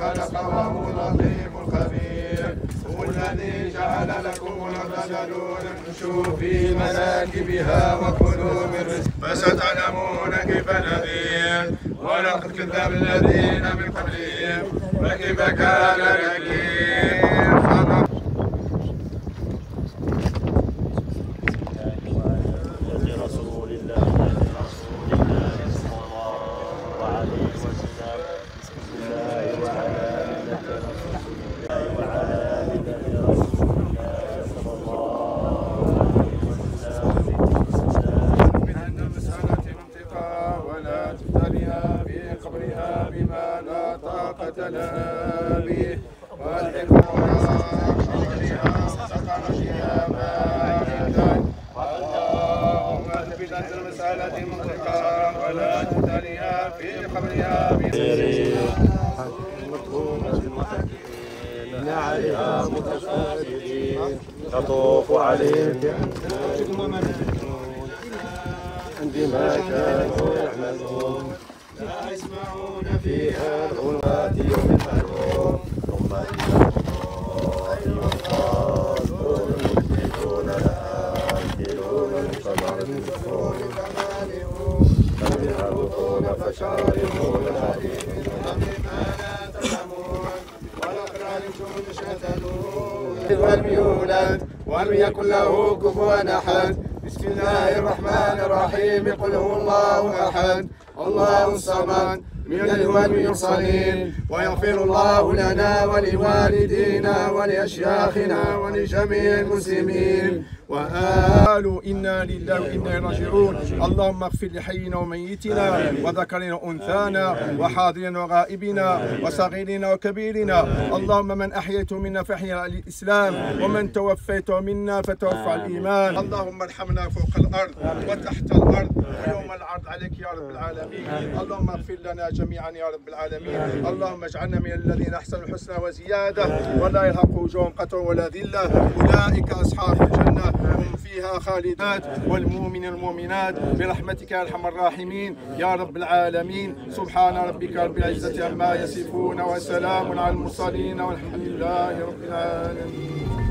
خلق وهو اللطيف الخبير هو الذي جعل لكم الأرض ذلولا امشوا في مناكبها وكلوا من رزقه. فستعلمون كيف نذير ولقد كذب الذين من قبلهم فكيف كان نكير خلق لرسول الله لرسول الله صلى الله عليه وسلم بسم الله وعلى ملة رسول الله وعلى ملة رسول الله صلى الله عليه وسلم من أن مسألة منطقة ولا تفتريها في قبرها بما لا لها به المسألة منطقة ولا تفتريها في قبرها عليها متسابقين تطوف عليهم بما كانوا يعملون لا يسمعون فيها الغنوات يوم المعلوم ثم إلى الله والقاسون المشركون لها آكلون الثمر المسكون فمنها البطون فشاربون الحديد ولم يولد ولم يكن له كفوا أحد. بسم الله الرحمن الرحيم. قل هو الله أحد. الله الصمد. من الولد المرسلين ويغفر الله لنا ولوالدينا ولأشياخنا ولجميع المسلمين. وقالوا إنا لله وإنا راجعون. اللهم اغفر لحينا وميتنا وذكرنا وأنثانا وحاضرنا وغائبنا وصغيرنا وكبيرنا. اللهم من أحييته منا فأحيا على الإسلام ومن توفيته منا فتوفى على الإيمان. اللهم ارحمنا فوق الأرض وتحت الأرض ويوم العرض يا رب العالمين. اللهم اغفر لنا جميعا يا رب العالمين. اللهم اجعلنا من الذين أحسنوا الحسنى وزيادة. ولا يرهق وجوههم قطر ولا ذلة. أولئك أصحاب الجنة. هم فيها خالدات. والمؤمن المؤمنات. برحمتك يا أرحم الراحمين. يا رب العالمين. سبحان ربك رب العزة عما يصفون وسلام على المرسلين والحمد لله رب العالمين.